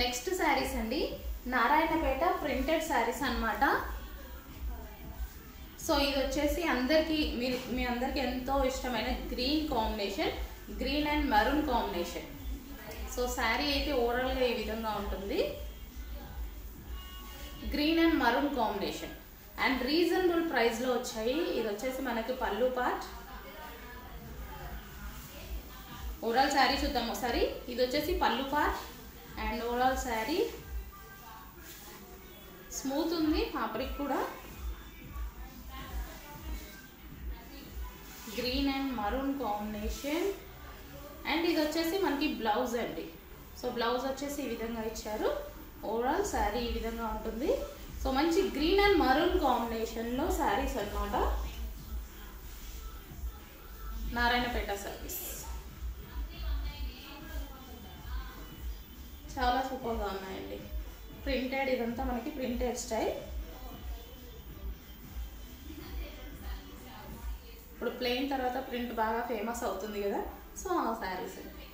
Next saris అండి. Narayanpet printed saris అన్నమాట. So ఇది వచ్చేసి అందరికీ మీ మీ అందరికి ఎంతో ఇష్టమైన green combination green and maroon combination. So sari అయితే ఓవరాల్గా ఈ విధంగా ఉంటుంది. Green and maroon combination. And reasonable ప్రైస్లో వచ్చాయి. ఇది వచ్చేసి మనకి పళ్ళు పార్ట్. ఓవరాల్ శారీ చూద్దాం ఒకసారి. ఇది వచ్చేసి పళ్ళు part. And overall sari smooth ఉంది ఫ్యాబ్రిక్ కూడా. Green and maroon combination and ఇది వచ్చేసి మనకి బ్లౌజ్ అండి. సో బ్లౌజ్ వచ్చేసి ఈ విధంగా ఇచ్చారు. ఓవరాల్ శారీ ఈ విధంగా ఉంటుంది. సో మంచి గ్రీన్ అండ్ మరూన్ కాంబినేషన్లో శారీస్ అన్నమాట. నారాయణపేట సర్వీస్ చాలా సూపర్గా ఉన్నాయండి. ప్రింటెడ్ ఇదంతా మనకి ప్రింటెడ్ స్టైల్. ఇప్పుడు ప్లెయిన్ తర్వాత ప్రింట్ బాగా ఫేమస్ అవుతుంది కదా. సో ఆ శారీస్. అండి